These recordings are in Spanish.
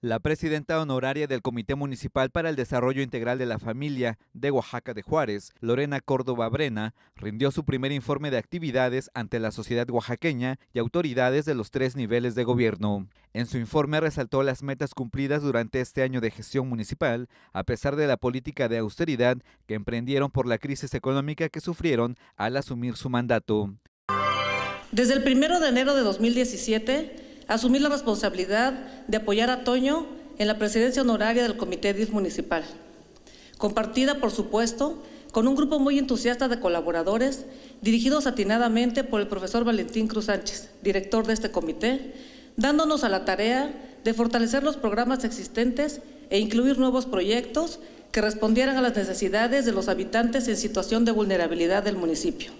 La presidenta honoraria del Comité Municipal para el Desarrollo Integral de la Familia de Oaxaca de Juárez, Lorena Córdoba Brena, rindió su primer informe de actividades ante la sociedad oaxaqueña y autoridades de los tres niveles de gobierno. En su informe resaltó las metas cumplidas durante este año de gestión municipal, a pesar de la política de austeridad que emprendieron por la crisis económica que sufrieron al asumir su mandato. Desde el primero de enero de 2017, asumí la responsabilidad de apoyar a Toño en la presidencia honoraria del Comité DIF Municipal, compartida, por supuesto, con un grupo muy entusiasta de colaboradores, dirigidos atinadamente por el profesor Valentín Cruz Sánchez, director de este comité, dándonos a la tarea de fortalecer los programas existentes e incluir nuevos proyectos que respondieran a las necesidades de los habitantes en situación de vulnerabilidad del municipio.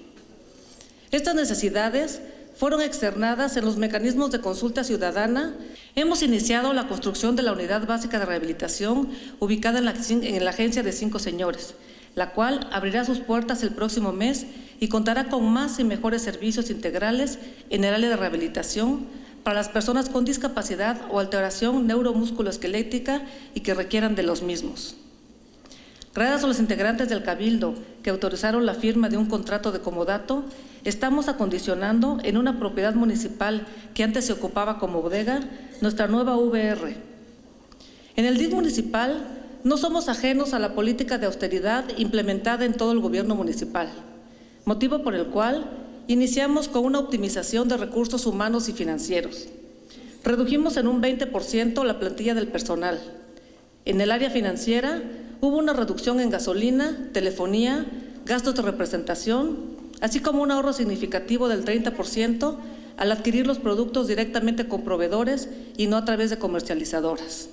Estas necesidades fueron externadas en los mecanismos de consulta ciudadana. Hemos iniciado la construcción de la Unidad Básica de Rehabilitación ubicada en la, en la Agencia de Cinco Señores, la cual abrirá sus puertas el próximo mes y contará con más y mejores servicios integrales en el área de rehabilitación para las personas con discapacidad o alteración neuromusculoesquelética y que requieran de los mismos. Gracias a los integrantes del Cabildo que autorizaron la firma de un contrato de comodato, estamos acondicionando en una propiedad municipal que antes se ocupaba como bodega nuestra nueva VR. En el DIF municipal no somos ajenos a la política de austeridad implementada en todo el gobierno municipal, motivo por el cual iniciamos con una optimización de recursos humanos y financieros. Redujimos en un 20% la plantilla del personal. En el área financiera hubo una reducción en gasolina, telefonía, gastos de representación, así como un ahorro significativo del 30% al adquirir los productos directamente con proveedores y no a través de comercializadoras.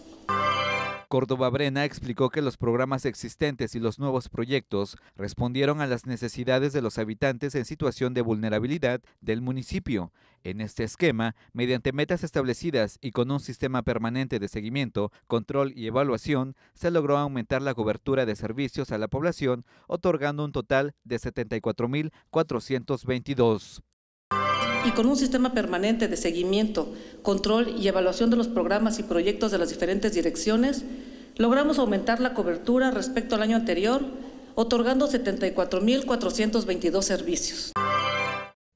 Córdoba Brena explicó que los programas existentes y los nuevos proyectos respondieron a las necesidades de los habitantes en situación de vulnerabilidad del municipio. En este esquema, mediante metas establecidas y con un sistema permanente de seguimiento, control y evaluación, se logró aumentar la cobertura de servicios a la población, otorgando un total de 74.422 y con un sistema permanente de seguimiento, control y evaluación de los programas y proyectos de las diferentes direcciones, logramos aumentar la cobertura respecto al año anterior, otorgando 74.422 servicios.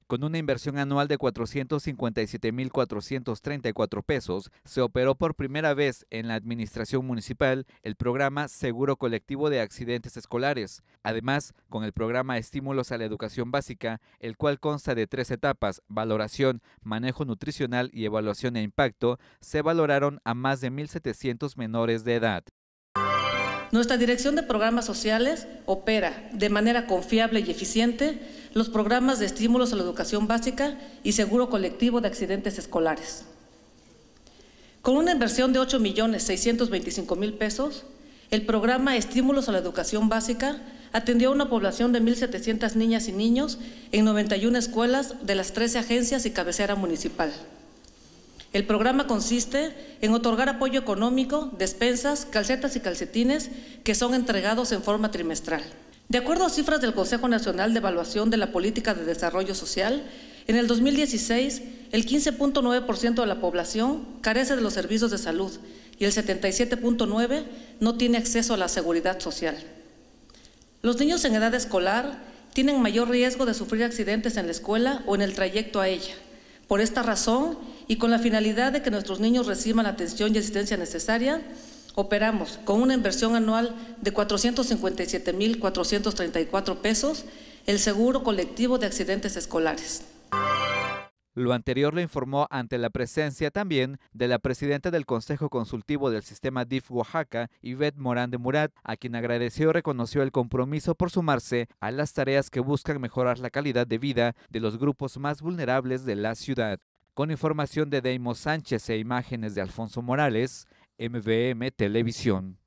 Con una inversión anual de 457.434 pesos, se operó por primera vez en la administración municipal el programa Seguro Colectivo de Accidentes Escolares. Además, con el programa Estímulos a la Educación Básica, el cual consta de tres etapas, valoración, manejo nutricional y evaluación de impacto, se valoraron a más de 1.700 menores de edad. Nuestra Dirección de Programas Sociales opera de manera confiable y eficiente los programas de estímulos a la educación básica y seguro colectivo de accidentes escolares. Con una inversión de 8.625.000 pesos, el programa Estímulos a la Educación Básica atendió a una población de 1.700 niñas y niños en 91 escuelas de las 13 agencias y cabecera municipal. El programa consiste en otorgar apoyo económico, despensas, calcetas y calcetines que son entregados en forma trimestral. De acuerdo a cifras del Consejo Nacional de Evaluación de la Política de Desarrollo Social, en el 2016 el 15.9% de la población carece de los servicios de salud y el 77.9% no tiene acceso a la seguridad social. Los niños en edad escolar tienen mayor riesgo de sufrir accidentes en la escuela o en el trayecto a ella. Por esta razón, y con la finalidad de que nuestros niños reciban la atención y asistencia necesaria, operamos con una inversión anual de 457.434 pesos el seguro colectivo de accidentes escolares. Lo anterior lo informó ante la presencia también de la presidenta del Consejo Consultivo del Sistema DIF Oaxaca, Yvette Morán de Murat, a quien agradeció y reconoció el compromiso por sumarse a las tareas que buscan mejorar la calidad de vida de los grupos más vulnerables de la ciudad. Con información de Deimos Sánchez e imágenes de Alfonso Morales, MVM Televisión.